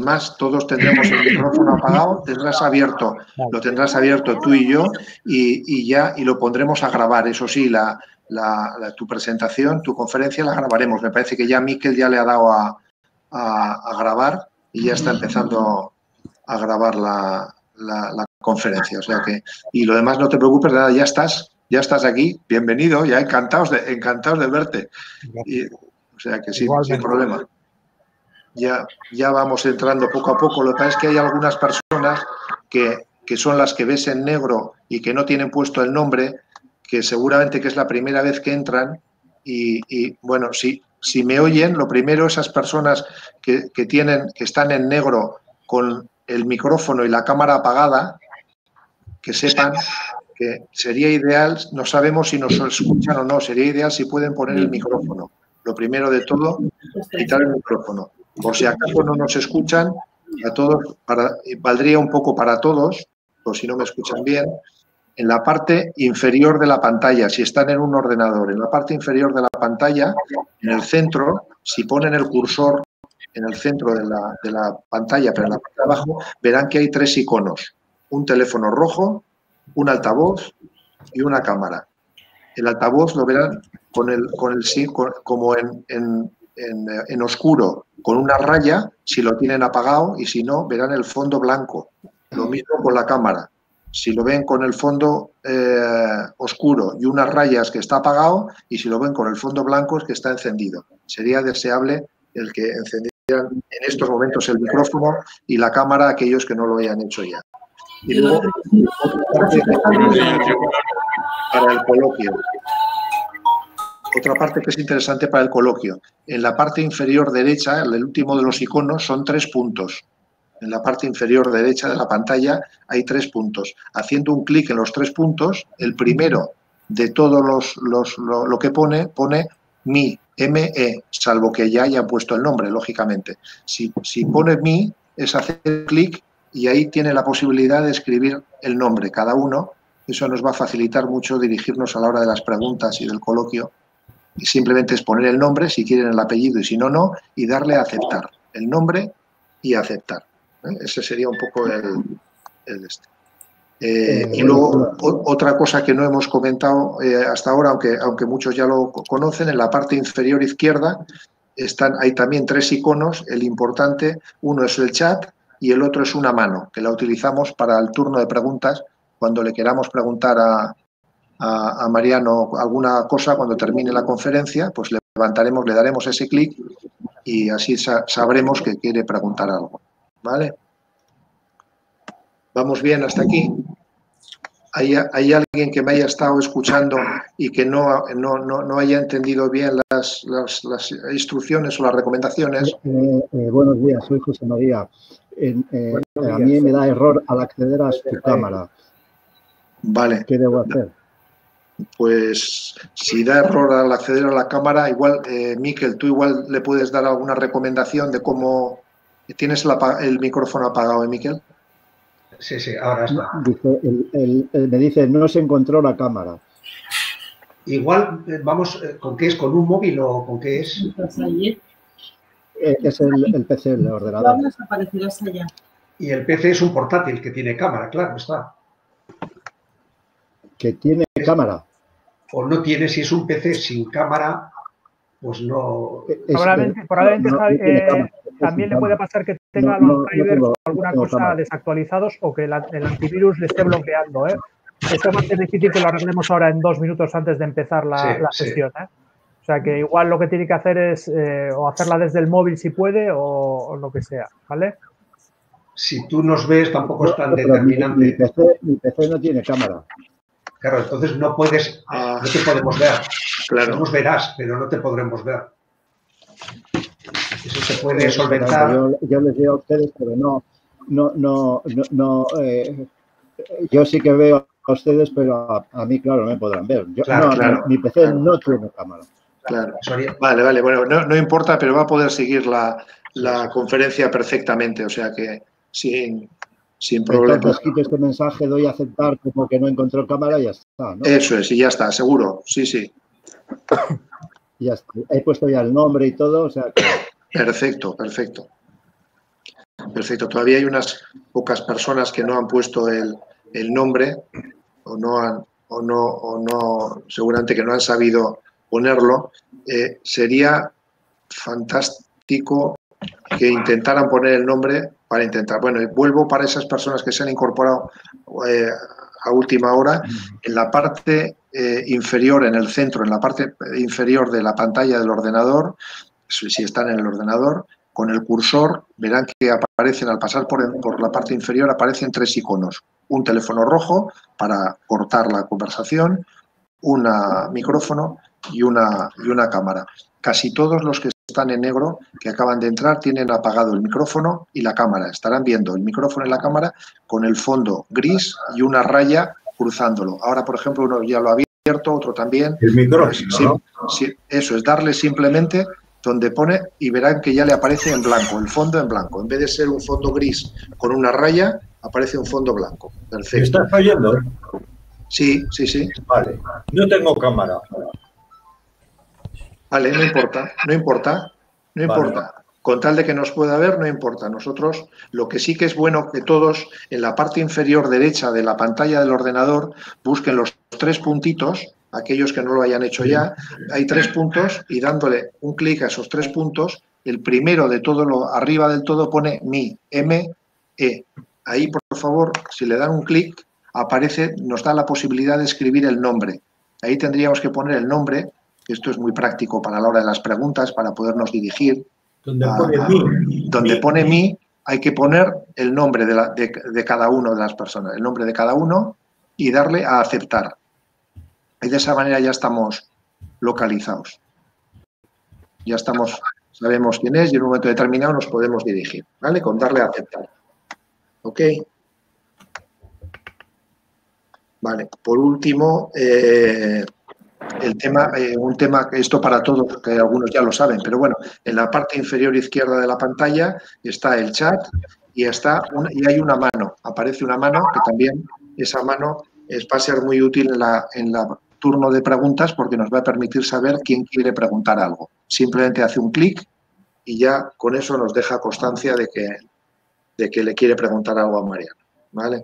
más, todos tendremos el micrófono apagado, tendrás abierto, lo tendrás abierto tú y yo y, ya y lo pondremos a grabar. Eso sí, la, tu presentación, tu conferencia la grabaremos. Me parece que ya Miquel ya le ha dado a, grabar y ya está empezando a grabar la, conferencia. O sea que, y lo demás no te preocupes, nada, ya estás, ya estás aquí, bienvenido, ya encantados de, encantados de verte. o sea que sí, sin problema ya, ya vamos entrando poco a poco. Lo que pasa es que hay algunas personas que, son las que ves en negro y que no tienen puesto el nombre, que seguramente que es la primera vez que entran. Y, bueno, si, si me oyen, lo primero, esas personas que, tienen, que están en negro con el micrófono y la cámara apagada, que sepan que sería ideal, no sabemos si nos escuchan o no, sería ideal si pueden poner el micrófono. Lo primero de todo, quitar el micrófono. Por si acaso no nos escuchan, a todos, para, valdría un poco para todos, o si no me escuchan bien, en la parte inferior de la pantalla, si están en un ordenador, en la parte inferior de la pantalla, en el centro, si ponen el cursor en el centro de la, pantalla, pero en la parte de abajo, verán que hay tres iconos. Un teléfono rojo, un altavoz y una cámara. El altavoz lo verán con el, con el como en, en, oscuro con una raya, si lo tienen apagado, y si no, verán el fondo blanco. Lo mismo con la cámara. Si lo ven con el fondo eh, oscuro y unas rayas que está apagado, y si lo ven con el fondo blanco es que está encendido. Sería deseable el que encendieran en estos momentos el micrófono y la cámara aquellos que no lo hayan hecho ya. Y luego, para el coloquio. Otra parte que es interesante para el coloquio. En la parte inferior derecha, el último de los iconos, son tres puntos. En la parte inferior derecha de la pantalla hay tres puntos. Haciendo un clic en los tres puntos, el primero de todos los, lo, que pone, pone mi, ME, salvo que ya haya puesto el nombre, lógicamente. Si, si pone mi, es hacer clic y ahí tiene la posibilidad de escribir el nombre cada uno. Eso nos va a facilitar mucho dirigirnos a la hora de las preguntas y del coloquio simplemente es poner el nombre, si quieren el apellido y si no, no, y darle a aceptar. El nombre y aceptar. ¿eh? Ese sería un poco el, este. Eh, y luego otra cosa que no hemos comentado eh, hasta ahora, aunque, aunque muchos ya lo conocen, en la parte inferior izquierda están, hay también tres iconos. El importante, uno es el chat y el otro es una mano, que la utilizamos para el turno de preguntas cuando le queramos preguntar a, a, Mariano alguna cosa cuando termine la conferencia, pues le levantaremos, le daremos ese clic y así sabremos que quiere preguntar algo. ¿Vale? ¿Vamos bien hasta aquí? ¿Hay, alguien que me haya estado escuchando y que no, no, haya entendido bien las, instrucciones o las recomendaciones? Eh, eh, buenos días, soy José María. Eh, a mí me da error al acceder a su cámara. Vale. ¿Qué debo hacer? Pues si da error al acceder a la cámara, igual, eh, Miquel, tú igual le puedes dar alguna recomendación de cómo tienes el micrófono apagado, ¿eh, Miquel? Sí, sí, ahora está. me dice, no se encontró la cámara. Igual, eh, vamos, eh, ¿con qué es? ¿Con un móvil o con qué es? Es el, PC, el ordenador. Y el PC es un portátil que tiene cámara, claro, está. Que tiene cámara o no tiene, si es un PC sin cámara, pues no. probablemente, eh, también le puede pasar que tenga los drivers o alguna cosa desactualizados o que el antivirus le esté bloqueando. ¿eh? Esto más es difícil que lo arreglemos ahora en dos minutos antes de empezar la, sesión. ¿eh? O sea que igual lo que tiene que hacer es eh, o hacerla desde el móvil si puede o, lo que sea, ¿vale? Si tú nos ves, tampoco es tan determinante. mi PC no tiene cámara. Claro, entonces no puedes, no te podemos ver. Claro. Nos verás, pero no te podremos ver. Eso se puede solventar. Yo, les digo a ustedes, pero no, no, no, no, eh, yo sí que veo a ustedes, pero a, mí, claro, no me podrán ver. claro, Mi, PC no tiene cámara. Claro. Vale, vale, bueno, no, no, importa, pero va a poder seguir la, la conferencia perfectamente, o sea que sin, sin problema. Entonces quito este mensaje, doy a aceptar como que no encontró cámara y ya está, ¿no? Eso es, y ya está, seguro, sí, sí. Ya está. He puesto ya el nombre y todo, o sea Perfecto, perfecto. Perfecto. Todavía hay unas pocas personas que no han puesto el, nombre o no han, o no, o no, seguramente que no han sabido ponerlo. Eh, sería fantástico que intentaran poner el nombre para intentar. Bueno, vuelvo para esas personas que se han incorporado eh, a última hora. En la parte eh, inferior, en el centro, en la parte inferior de la pantalla del ordenador, si están en el ordenador, con el cursor verán que aparecen, al pasar por, por, la parte inferior, aparecen tres iconos. Un teléfono rojo para cortar la conversación, un micrófono y una, y una cámara. Casi todos los que están en negro, que acaban de entrar, tienen apagado el micrófono y la cámara. Estarán viendo el micrófono y la cámara con el fondo gris y una raya cruzándolo. Ahora, por ejemplo, uno ya lo ha abierto, otro también. El micrófono. eso es darle simplemente donde pone y verán que ya le aparece en blanco, el fondo en blanco. En vez de ser un fondo gris con una raya, aparece un fondo blanco. Perfecto. ¿Estás oyendo? Sí, sí, sí. Vale. No tengo cámara. Vale, no importa, no importa, no importa. Con tal de que nos pueda ver, no importa. Nosotros, lo que sí que es bueno que todos en la parte inferior derecha de la pantalla del ordenador busquen los tres puntitos aquellos que no lo hayan hecho ya, hay tres puntos y dándole un clic a esos tres puntos, el primero de todo lo arriba del todo pone mi, M, E. Ahí, por favor, si le dan un clic, aparece, nos da la posibilidad de escribir el nombre. Ahí tendríamos que poner el nombre, esto es muy práctico para la hora de las preguntas, para podernos dirigir. Donde pone mi. Donde pone mi, hay que poner el nombre de, de cada uno de las personas, el nombre de cada uno y darle a aceptar. Y de esa manera ya estamos localizados. Ya estamos, sabemos quién es y en un momento determinado nos podemos dirigir, ¿vale? Con darle a aceptar. ¿Ok? Vale, por último, eh, el tema, eh, un tema, esto para todos, que algunos ya lo saben, pero bueno, en la parte inferior izquierda de la pantalla está el chat y, está y hay una mano, aparece una mano que también esa mano es, va a ser muy útil en la, en la turno de preguntas porque nos va a permitir saber quién quiere preguntar algo. Simplemente hace un clic y ya con eso nos deja constancia de que, de que le quiere preguntar algo a Mariano. ¿vale?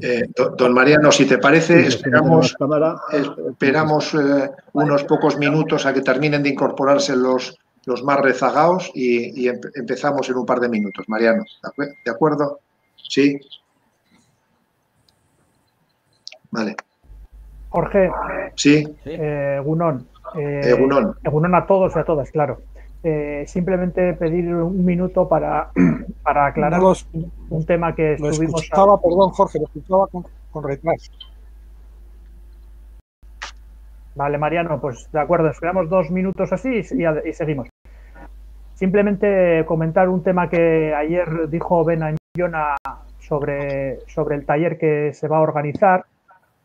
Eh, don Mariano, si te parece, esperamos, esperamos eh, unos pocos minutos a que terminen de incorporarse los, los más rezagados y, empezamos en un par de minutos. Mariano, ¿de acuerdo? Sí. Vale. Jorge. Sí. Eh, Gunón. Eh, Gunón. a todos y a todas, claro. Eh, simplemente pedir un minuto para, para aclarar un tema que lo estuvimos. Escuchaba, perdón, Jorge, lo escuchaba con, con retraso. Vale, Mariano, pues de acuerdo, esperamos dos minutos así y, seguimos. Simplemente comentar un tema que ayer dijo Ben Anjona sobre, sobre el taller que se va a organizar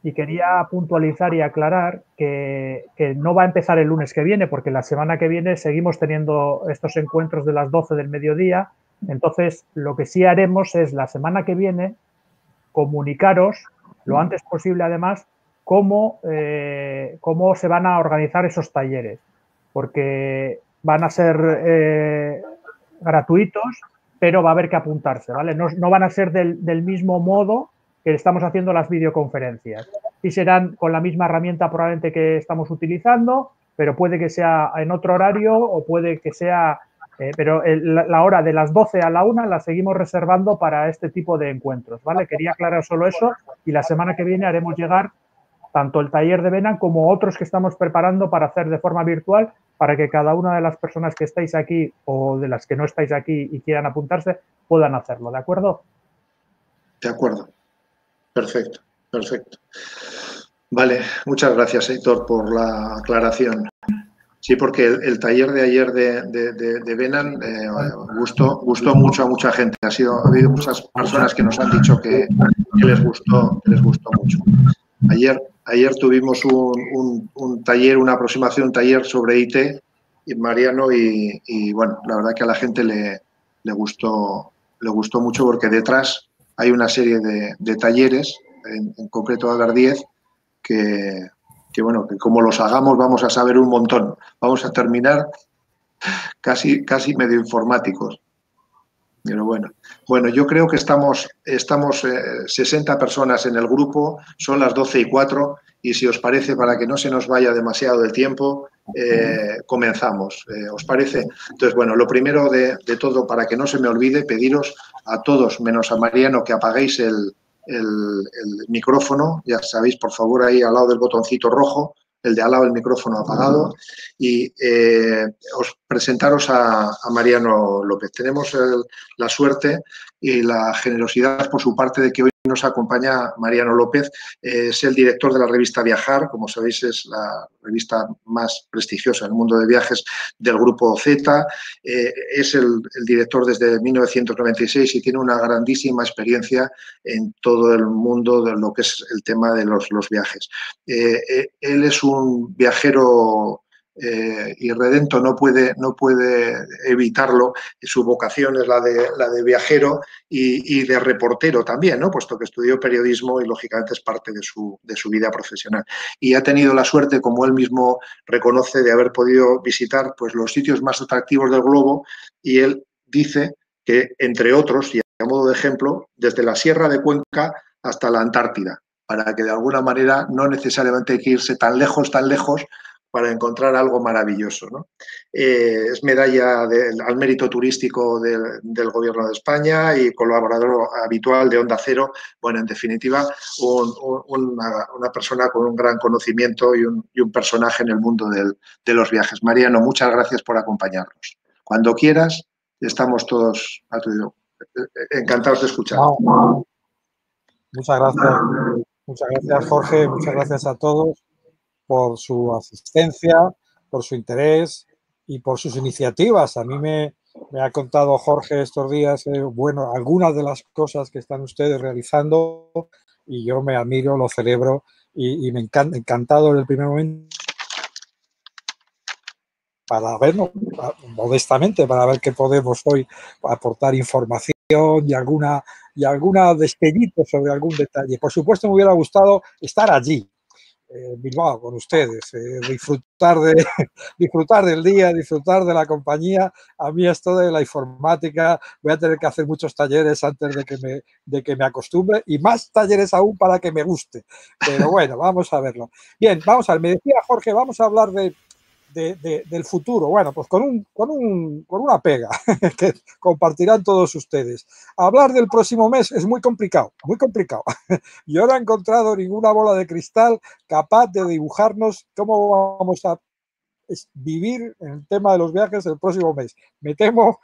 y quería puntualizar y aclarar que, no va a empezar el lunes que viene, porque la semana que viene seguimos teniendo estos encuentros de las 12 del mediodía. Entonces, lo que sí haremos es la semana que viene comunicaros lo antes posible, además, cómo, eh, cómo se van a organizar esos talleres, porque van a ser eh, gratuitos, pero va a haber que apuntarse, ¿vale? No, van a ser del, del mismo modo que estamos haciendo las videoconferencias. Y serán con la misma herramienta probablemente que estamos utilizando, pero puede que sea en otro horario o puede que sea... Eh, pero la hora de las 12 a la 1 la seguimos reservando para este tipo de encuentros, ¿vale? Quería aclarar solo eso y la semana que viene haremos llegar tanto el taller de Venan como otros que estamos preparando para hacer de forma virtual para que cada una de las personas que estáis aquí o de las que no estáis aquí y quieran apuntarse puedan hacerlo, ¿de acuerdo? De acuerdo. Perfecto, perfecto. Vale, muchas gracias, Héctor, por la aclaración. Sí, porque el, taller de ayer de, de, Benan eh, gustó, gustó mucho a mucha gente. Ha, sido, ha habido muchas personas que nos han dicho que, les, gustó, les gustó mucho. Ayer, ayer tuvimos un, un, taller, una aproximación, un taller sobre IT, y Mariano, y, y, bueno, la verdad que a la gente le, le, gustó, le gustó mucho porque detrás hay una serie de, talleres, en, concreto a haber 10, que, bueno, que como los hagamos vamos a saber un montón. Vamos a terminar casi, casi medio informáticos. Pero bueno, bueno, yo creo que estamos, estamos 60 eh, personas en el grupo, son las 12 y 4 y si os parece, para que no se nos vaya demasiado el tiempo, eh, comenzamos. Eh, ¿Os parece? Entonces, bueno, lo primero de, todo, para que no se me olvide, pediros a todos, menos a Mariano, que apaguéis el, el micrófono. Ya sabéis, por favor, ahí al lado del botoncito rojo, el de al lado del micrófono apagado, y eh, os presentaros a, Mariano López. Tenemos la suerte y la generosidad por su parte de que hoy nos acompaña Mariano López, es el director de la revista Viajar, como sabéis es la revista más prestigiosa en el mundo de viajes del grupo Z, eh, es el, director desde 1996 y tiene una grandísima experiencia en todo el mundo de lo que es el tema de los, viajes. Eh, eh, él es un viajero eh, y Redento no puede, no puede evitarlo. Su vocación es la de, la de viajero y, de reportero también, ¿no? puesto que estudió periodismo y lógicamente es parte de su, de su vida profesional. Y ha tenido la suerte, como él mismo reconoce, de haber podido visitar pues, los sitios más atractivos del globo y él dice que, entre otros, y a modo de ejemplo, desde la Sierra de Cuenca hasta la Antártida, para que de alguna manera no necesariamente hay que irse tan lejos, tan lejos, para encontrar algo maravilloso. ¿no? Eh, es medalla al mérito turístico del Gobierno de España y colaborador habitual de Onda Cero. Bueno, en definitiva, una, persona con un gran conocimiento y un, personaje en el mundo de los viajes. Mariano, muchas gracias por acompañarnos. Cuando quieras, estamos todos a tu, encantados de escuchar. Muchas gracias. Muchas gracias, Jorge. Muchas gracias a todos por su asistencia, por su interés y por sus iniciativas. A mí me, ha contado Jorge estos días, eh, bueno, algunas de las cosas que están ustedes realizando y yo me admiro, lo celebro y, me encanta, encantado en el primer momento para ver, modestamente, para ver qué podemos hoy aportar información y alguna, y alguna destellito sobre algún detalle. Por supuesto, me hubiera gustado estar allí, eh, Bilbao con ustedes, eh, disfrutar, de, disfrutar del día, disfrutar de la compañía. A mí esto de la informática, voy a tener que hacer muchos talleres antes de que me, de que me acostumbre y más talleres aún para que me guste. Pero bueno, vamos a verlo. Bien, vamos a ver, me decía Jorge, vamos a hablar de, del futuro. Bueno, pues con, un, con, un, con una pega que compartirán todos ustedes. Hablar del próximo mes es muy complicado, muy complicado. Yo no he encontrado ninguna bola de cristal capaz de dibujarnos cómo vamos a vivir el tema de los viajes el próximo mes. Me temo,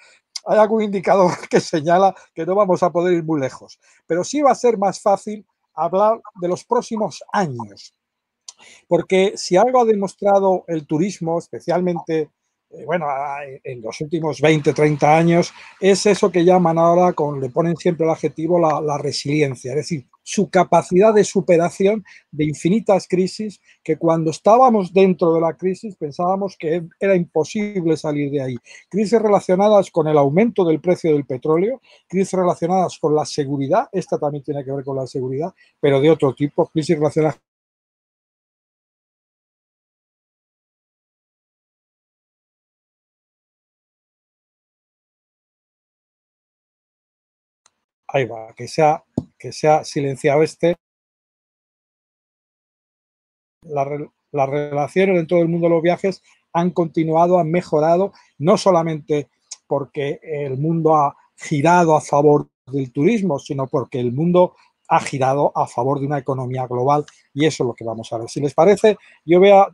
hay algún indicador que señala que no vamos a poder ir muy lejos, pero sí va a ser más fácil hablar de los próximos años porque si algo ha demostrado el turismo, especialmente eh, bueno, en los últimos 20, 30 años, es eso que llaman ahora, con, le ponen siempre el adjetivo, la, resiliencia, es decir, su capacidad de superación de infinitas crisis que cuando estábamos dentro de la crisis pensábamos que era imposible salir de ahí. Crisis relacionadas con el aumento del precio del petróleo, crisis relacionadas con la seguridad, esta también tiene que ver con la seguridad, pero de otro tipo, crisis relacionadas ahí va, que sea, que sea silenciado este. las relaciones en todo el mundo de los viajes han continuado, han mejorado, no solamente porque el mundo ha girado a favor del turismo, sino porque el mundo ha girado a favor de una economía global y eso es lo que vamos a ver. Si les parece, yo voy a,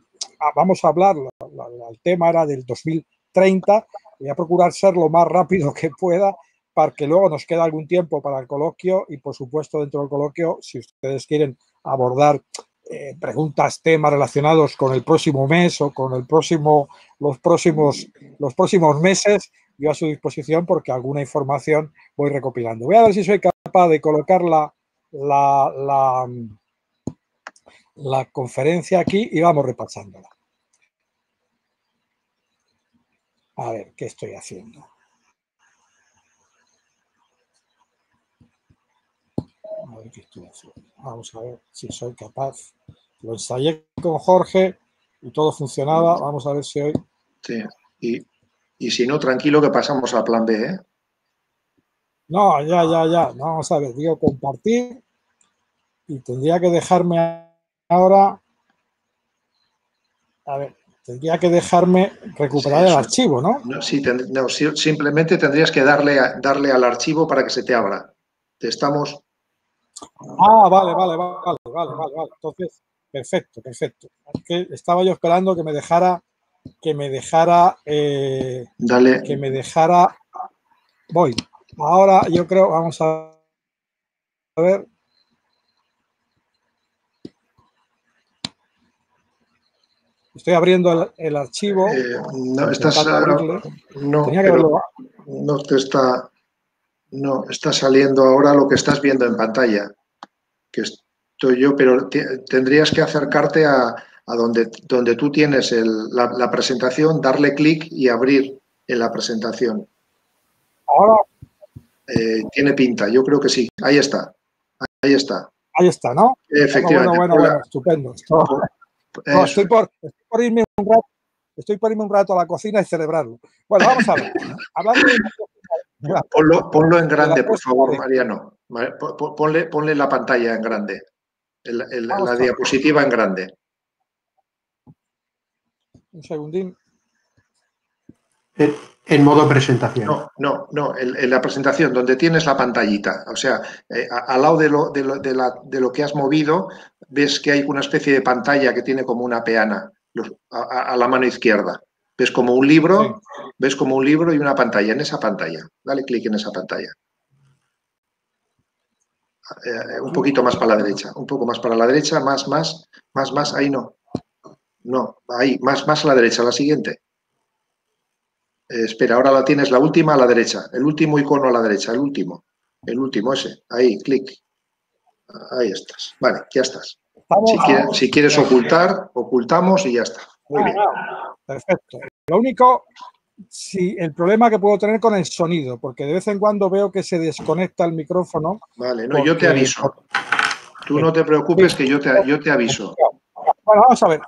vamos a hablar, el tema era del 2030, voy a procurar ser lo más rápido que pueda que luego nos quede algún tiempo para el coloquio y, por supuesto, dentro del coloquio, si ustedes quieren abordar eh, preguntas, temas relacionados con el próximo mes o con el próximo, los, próximos, los próximos meses, yo a su disposición porque alguna información voy recopilando. Voy a ver si soy capaz de colocar la, la, la conferencia aquí y vamos repasándola. A ver, ¿qué estoy haciendo? Vamos a ver si soy capaz. Lo ensayé con Jorge y todo funcionaba. Vamos a ver si hoy. Sí, y, si no, tranquilo que pasamos al plan B. ¿eh? No, ya, ya, ya. Vamos a ver, digo compartir y tendría que dejarme ahora. A ver, tendría que dejarme recuperar el archivo, ¿no? No, sí, no, simplemente tendrías que darle, darle al archivo para que se te abra. Te estamos. Ah, vale, vale, vale, vale, vale, vale. Entonces, perfecto, perfecto. que estaba yo esperando que me dejara, que me dejara, eh, Dale. que me dejara. Voy. Ahora yo creo, vamos a ver. Estoy abriendo el, archivo. Eh, no, estás, no, no te está, no, está saliendo ahora lo que estás viendo en pantalla, que estoy yo, pero tendrías que acercarte a, donde, donde tú tienes la, presentación, darle clic y abrir en la presentación. Ahora. Eh, tiene pinta, yo creo que sí. Ahí está. Ahí está. Ahí está, ¿no? Efectivamente. Bueno, bueno, bueno, estupendo. estoy, por, irme un rato, estoy por irme un rato a la cocina y celebrarlo. Bueno, vamos a ver. Ponlo, en grande, por favor, Mariano. Ponle, ponle la pantalla en grande. la diapositiva en grande. Un segundín. En modo presentación. No, no, no, en, la presentación, donde tienes la pantallita. O sea, eh, al lado de lo, de, lo, de, la, de lo que has movido, ves que hay una especie de pantalla que tiene como una peana a, la mano izquierda. Ves como un libro, ves como un libro y una pantalla. En esa pantalla, dale clic en esa pantalla. Eh, un poquito más para la derecha, un poco más para la derecha, más, más, más, más, ahí no. No, ahí, más, más a la derecha, la siguiente. Eh, espera, ahora la tienes la última a la derecha, el último icono a la derecha, el último, el último ese, ahí, clic. Ahí estás. Vale, ya estás. Si quieres, ocultar, ocultamos y ya está. Muy bien. Perfecto. Lo único, si el problema que puedo tener con el sonido, porque de vez en cuando veo que se desconecta el micrófono. Vale, no, yo te aviso. Tú no te preocupes que yo te, yo te aviso. Bueno, vamos a ver.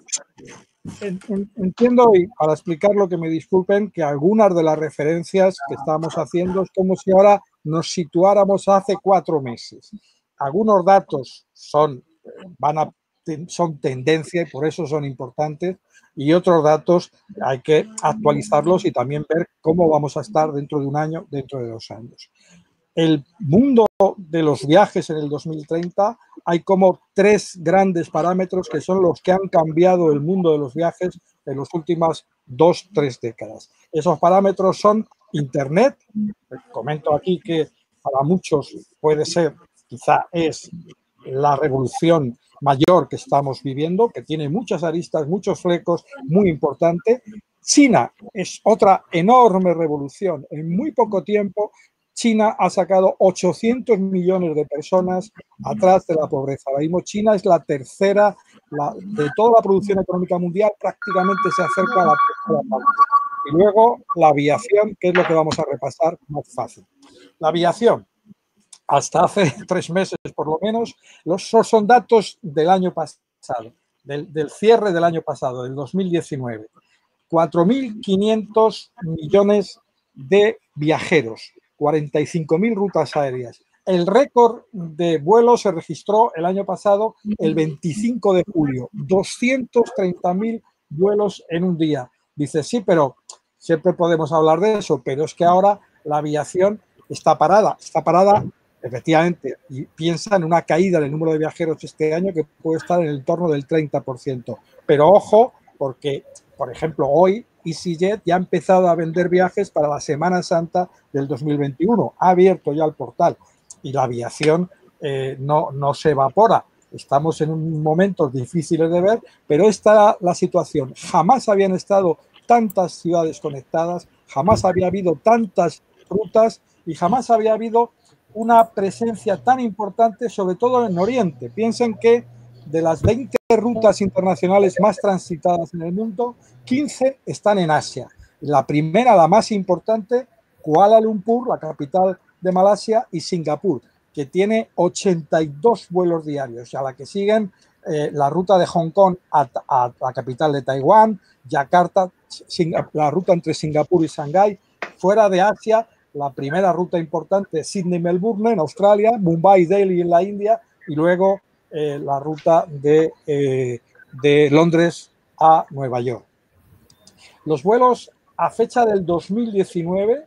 Entiendo y para explicar lo que me disculpen que algunas de las referencias que estamos haciendo es como si ahora nos situáramos hace cuatro meses. Algunos datos son van a, son tendencia y por eso son importantes. Y otros datos hay que actualizarlos y también ver cómo vamos a estar dentro de un año, dentro de dos años. El mundo de los viajes en el 2030 hay como tres grandes parámetros que son los que han cambiado el mundo de los viajes en las últimas dos, tres décadas. Esos parámetros son Internet, comento aquí que para muchos puede ser, quizá es la revolución mayor que estamos viviendo, que tiene muchas aristas, muchos flecos, muy importante. China es otra enorme revolución. En muy poco tiempo, China ha sacado 800 millones de personas atrás de la pobreza. Ahora mismo China es la tercera, de toda la producción económica mundial, prácticamente se acerca a la tercera. Y luego la aviación, que es lo que vamos a repasar más fácil. La aviación, hasta hace tres meses por lo menos, los son datos del año pasado, del, cierre del año pasado, del 2019. 4.500 millones de viajeros, 45.000 rutas aéreas. El récord de vuelos se registró el año pasado, el 25 de julio, 230.000 vuelos en un día. Dice, sí, pero siempre podemos hablar de eso, pero es que ahora la aviación está parada, está parada efectivamente, y piensa en una caída del número de viajeros este año que puede estar en el torno del 30%. Pero ojo, porque, por ejemplo, hoy EasyJet ya ha empezado a vender viajes para la Semana Santa del 2021. Ha abierto ya el portal y la aviación eh, no, no se evapora. Estamos en un momento difíciles de ver, pero esta la situación. Jamás habían estado tantas ciudades conectadas, jamás había habido tantas rutas y jamás había habido una presencia tan importante, sobre todo en Oriente. Piensen que de las 20 rutas internacionales más transitadas en el mundo, 15 están en Asia. La primera, la más importante, Kuala Lumpur, la capital de Malasia, y Singapur, que tiene 82 vuelos diarios, a la que siguen eh, la ruta de Hong Kong a, la capital de Taiwán, Yakarta, la ruta entre Singapur y Shanghái. Fuera de Asia la primera ruta importante Sydney-Melbourne en Australia, Mumbai-Delhi en la India y luego eh, la ruta de, eh, de Londres a Nueva York. Los vuelos a fecha del 2019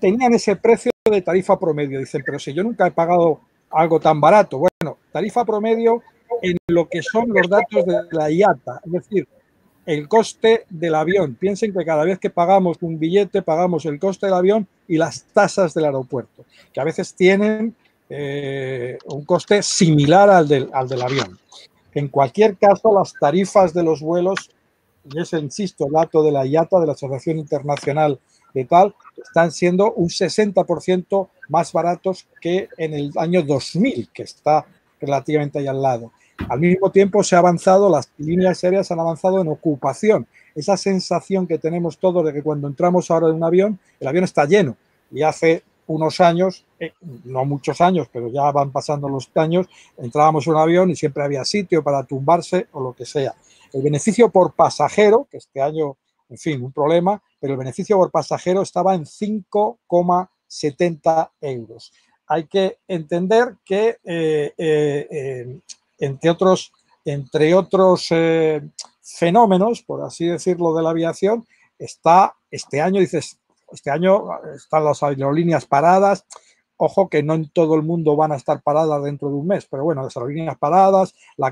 tenían ese precio de tarifa promedio. Dicen, pero si yo nunca he pagado algo tan barato. Bueno, tarifa promedio en lo que son los datos de la IATA, es decir, el coste del avión. Piensen que cada vez que pagamos un billete, pagamos el coste del avión y las tasas del aeropuerto, que a veces tienen eh, un coste similar al del, al del avión. En cualquier caso, las tarifas de los vuelos, y ese, insisto, el dato de la IATA, de la Asociación Internacional de Tal, están siendo un 60% más baratos que en el año 2000, que está relativamente ahí al lado. Al mismo tiempo se ha avanzado, las líneas aéreas han avanzado en ocupación. Esa sensación que tenemos todos de que cuando entramos ahora en un avión, el avión está lleno. Y hace unos años, eh, no muchos años, pero ya van pasando los años, entrábamos en un avión y siempre había sitio para tumbarse o lo que sea. El beneficio por pasajero, que este año, en fin, un problema, pero el beneficio por pasajero estaba en 5,70 euros. Hay que entender que eh, eh, entre otros, entre otros eh, fenómenos, por así decirlo, de la aviación, está este año, dices, este año están las aerolíneas paradas. Ojo que no en todo el mundo van a estar paradas dentro de un mes, pero bueno, las aerolíneas paradas, la